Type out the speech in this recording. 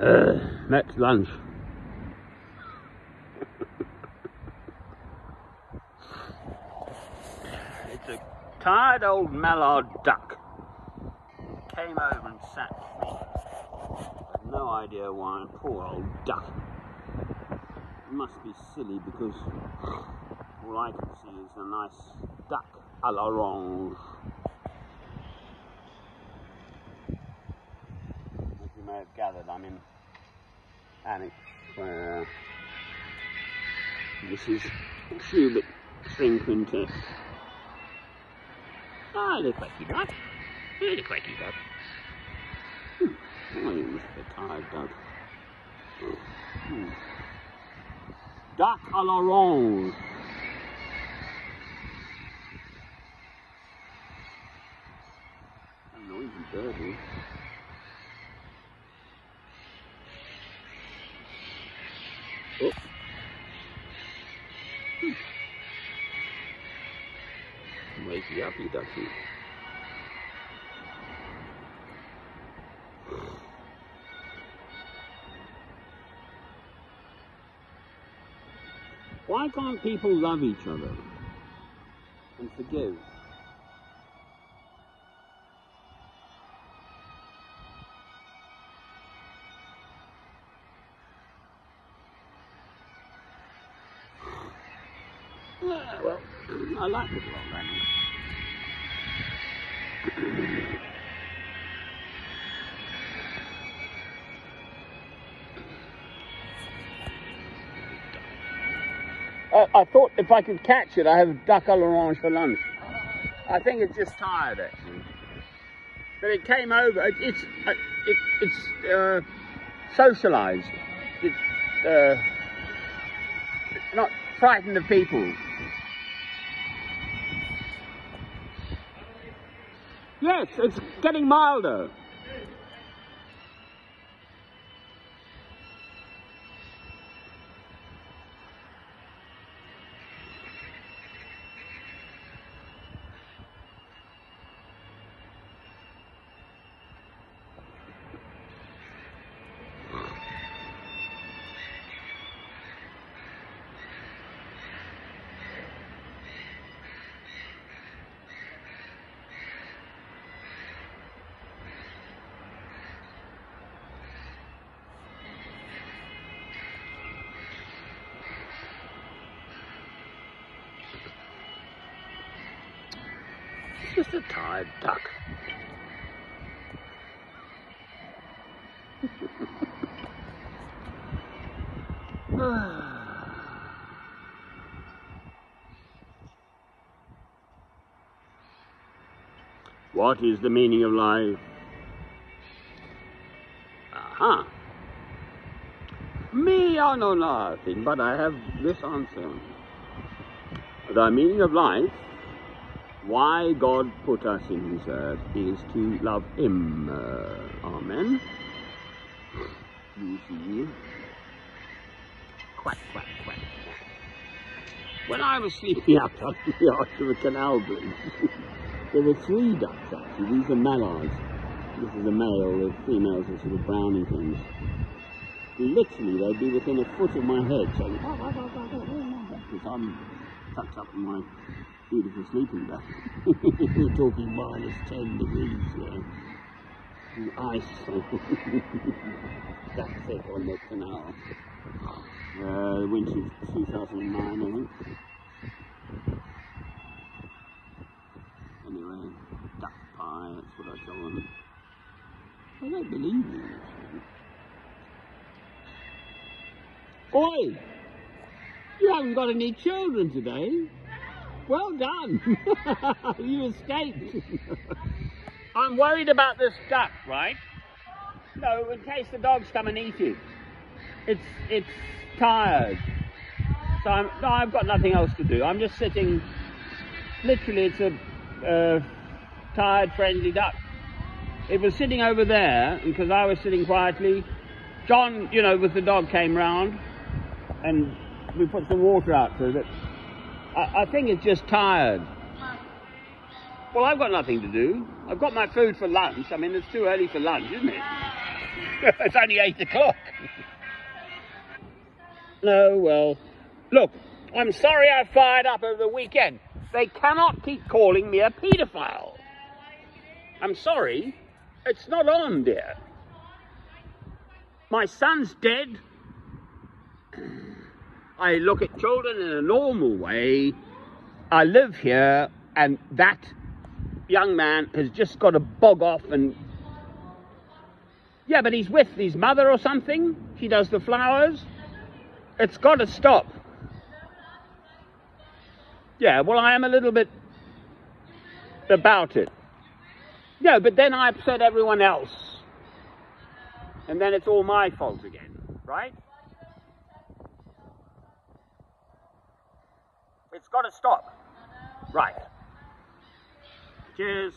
Uh, next lunch. it's a tired old mallard duck. Came over and sat with me. No idea why. Poor old duck. It must be silly because all I can see is a nice duck à l'orange. As you may have gathered, I'm in Annex where this is Schubert string quintet. Ah, the quacky duck. Hey, the quacky duck. Hmm. Oh, you must be a tired duck. Hmm. Duck à l'orange. A noisy birdie. Why can't people love each other and forgive? Well, I like the block running. I, I thought if I could catch it, I have a duck à l'orange for lunch. I think it's just tired, actually. But it came over. It, it's uh, it, it's uh, socialised. It, uh, it's not frightened of people. Yes, it's getting milder. Just a tired duck. what is the meaning of life? Aha. Me, I know nothing, but I have this answer. The meaning of life why God put us in this earth is to love Him. Uh, amen. You see. Quack, quack, quack. When I was sleeping up on the arch of a canal bridge, there were three ducks actually. These are mallards. This is a male, the females are sort of brownie things. Literally, they'd be within a foot of my head, so because I'm tucked up in my beautiful sleeping bag. We're talking minus 10 degrees here. The ice that thick on the canal. Uh, winter of 2009, I think. Anyway, duck pie, that's what I call them. I don't believe you. Oi! You haven't got any children today. Well done. you escaped. I'm worried about this duck, right? No, in case the dogs come and eat it. It's it's tired. So I'm, no, I've got nothing else to do. I'm just sitting. Literally, it's a uh, tired, friendly duck. It was sitting over there because I was sitting quietly. John, you know, with the dog came round, and we put some water out so that I, I think it's just tired. Well, I've got nothing to do. I've got my food for lunch. I mean, it's too early for lunch, isn't it? it's only eight o'clock. No, well, look, I'm sorry I fired up over the weekend. They cannot keep calling me a paedophile. I'm sorry, it's not on, dear. My son's dead. I look at children in a normal way. I live here, and that young man has just got to bog off and. Yeah, but he's with his mother or something. She does the flowers. It's got to stop. Yeah, well, I am a little bit about it. Yeah, but then I upset everyone else. And then it's all my fault again, right? It's got to stop. Right. Cheers.